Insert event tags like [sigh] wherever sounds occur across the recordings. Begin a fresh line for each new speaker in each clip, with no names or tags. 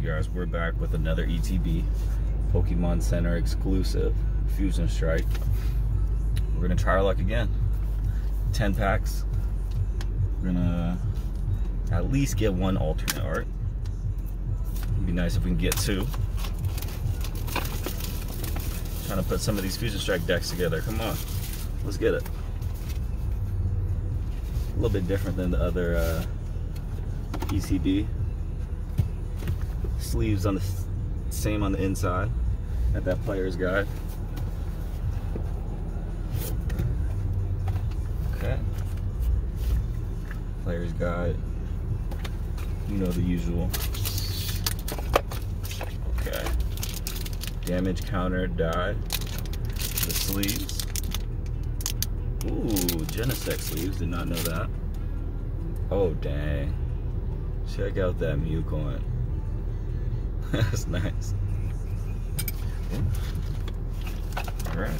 you guys? We're back with another ETB Pokemon Center exclusive Fusion Strike. We're gonna try our luck again. 10 packs. We're gonna at least get one alternate art. It'd be nice if we can get two. Trying to put some of these Fusion Strike decks together. Come on, let's get it. A little bit different than the other uh, ETB. Sleeves on the same on the inside at that player's guide. Okay. Player's guide. You know the usual. Okay. Damage counter die. The sleeves. Ooh, Genesect sleeves. Did not know that. Oh, dang. Check out that Mew coin. [laughs] That's nice. Alright.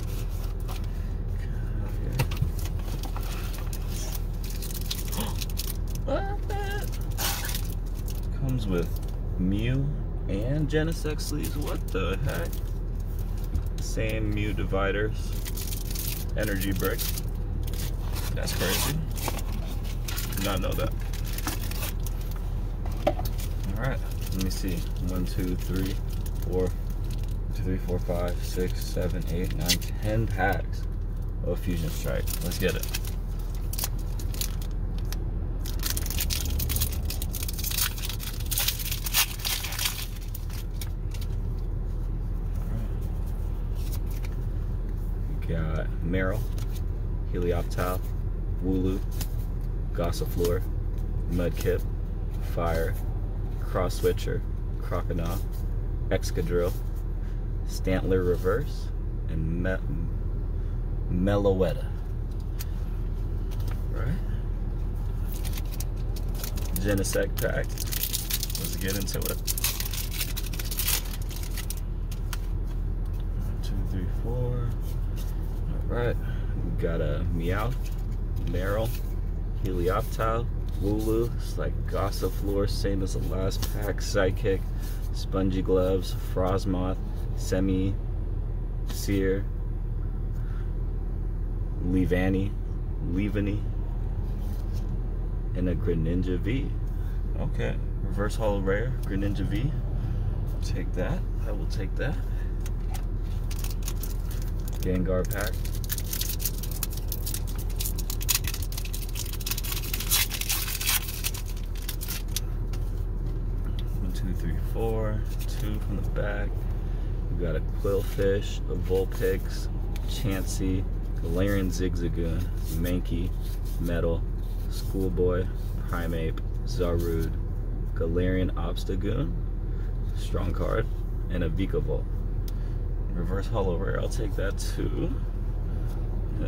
Comes with Mew and Genesect sleeves. What the heck? Same Mew dividers. Energy brick. That's crazy. Did not know that. Alright, let me see. One, two, three, four, two, three, four, five, six, seven, eight, nine, ten packs of Fusion Strike. Let's get it. Got Meryl, Helioptile, Wooloo, Gossifleur, Mudkip, Fire, Cross Switcher, Croconaw, Excadrill, Stantler Reverse, and Me Meloetta. Right? Genesect pack. Let's get into it. One, two, three, four. Alright. We got a Meow, Meryl, Helioptile, it's like Gossifleur, same as the last pack, Psychic, Spongy Gloves, Frosmoth, Semi, Seer, Levani, Levani, and a Greninja V. Okay, reverse holo rare, Greninja V. Take that, I will take that. Gengar pack. two, three, four, two from the back. We've got a Qwilfish, a Vulpix, Chansey, Galarian Zigzagoon, Mankey, Metal, Schoolboy, Primeape, Zarude, Galarian Obstagoon, strong card, and a Vikavolt. Reverse Holo Rare, I'll take that too. Yeah.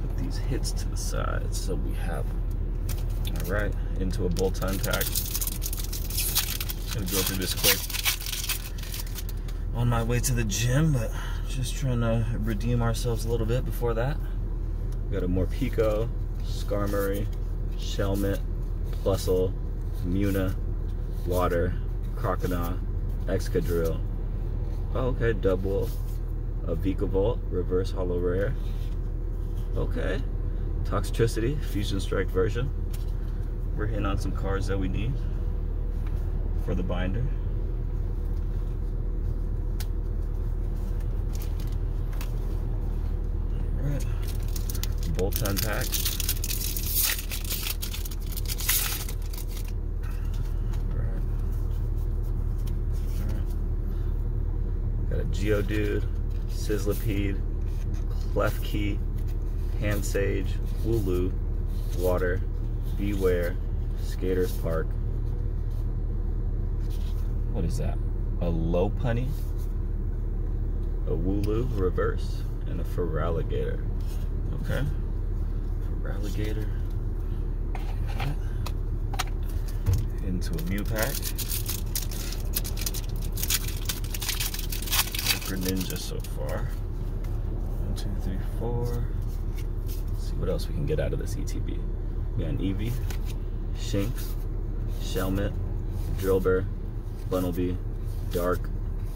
Put these hits to the side so we have. Alright, into a Boltund pack gonna go through this quick on my way to the gym, but just trying to redeem ourselves a little bit before that. We got a Morpeko, Skarmory, Shelmet, Plusle, Munna, Water, Croconaw, Excadrill. Oh, okay, Double, a Vikavolt, Reverse Holo Rare. Okay, Toxtricity, Fusion Strike version. We're hitting on some cards that we need for the binder. Boltund pack. Alright. Alright. Got a Geodude, Sizzlipede, Klefki, Pansage, Wooloo, Water, Bewear, Skaters Park, what is that? A Lopunny, a Wooloo reverse, and a Feraligatr. Okay. Feraligatr. Into a Mew pack. Greninja so far. One, two, three, four. Let's see what else we can get out of this ETB. We got an Eevee, Shinx, Shelmet, Drillbur, Bunnelby, Dark,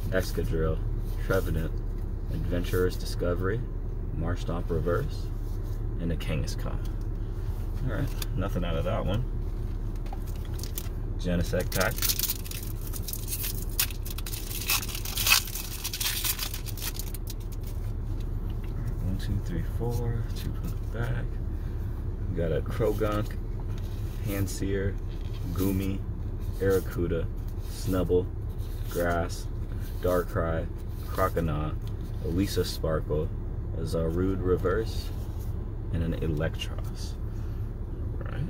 Excadrill, Trevenant, Adventurer's Discovery, Marshtomp Reverse, and a Kangaskhan. Alright, nothing out of that one. Genesect pack. One, two, three, four. Two from the back. We got a Croagunk, Handseer, Goomy, Arrokuda, Snubbull, Grass, Darkrai, Croconaw, Elesa Sparkle, a Zarude Reverse, and an Eelektross. Right.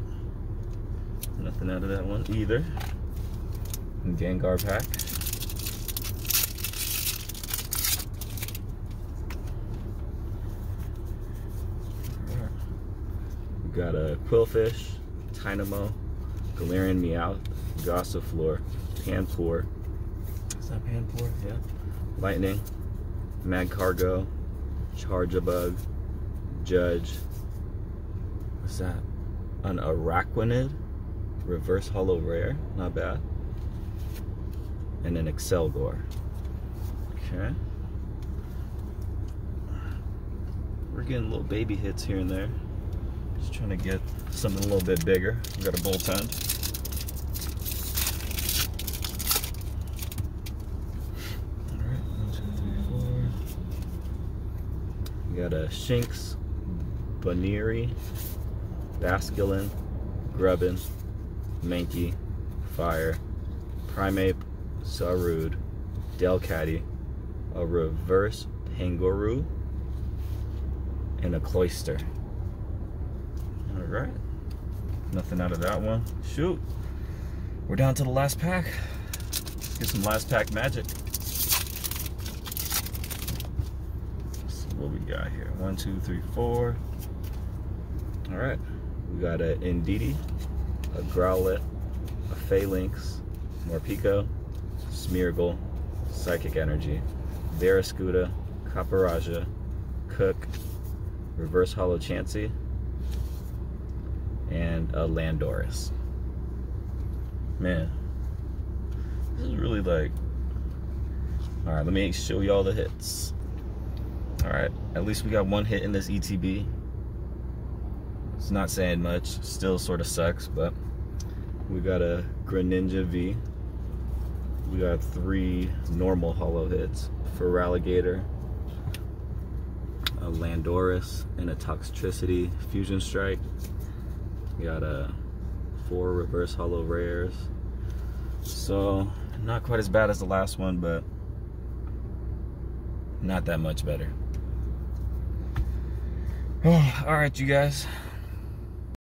Nothing out of that one either. Gengar pack. We got a Qwilfish, Tynamo, Galarian Meowth, Gossifleur, Panpour. Is that Panpour? Yeah. Lightning, Magcargo, Charjabug, Judge. What's that? An Araquanid, Reverse Holo Rare, not bad. And an Accelgor. Okay. We're getting little baby hits here and there. Just trying to get something a little bit bigger. We got a bolt Boltund. Got a Shinx, Baneri, Basculin, Grubbin, Mankey, Fire, Primeape, Zarude, Delcatty, a Reverse Pangoro, and a Cloyster. Alright. Nothing out of that one. Shoot. We're down to the last pack. Let's get some last pack magic. What we got here. One, two, three, four. All right. We got a Indeedee, a Growlithe, a Falinks, Morpeko, Smeargle, Psychic Energy, Barraskewda, Caparaja, Cook, Reverse Holo Chansey, and a Landorus. Man, this is really like. All right, let me show you all the hits. All right, at least we got one hit in this ETB. It's not saying much, still sort of sucks, but we got a Greninja V. We got three normal holo hits. Feraligatr, a Landorus, and a Toxtricity Fusion Strike. We got a four reverse holo rares. So, not quite as bad as the last one, but not that much better. [sighs] All right, you guys.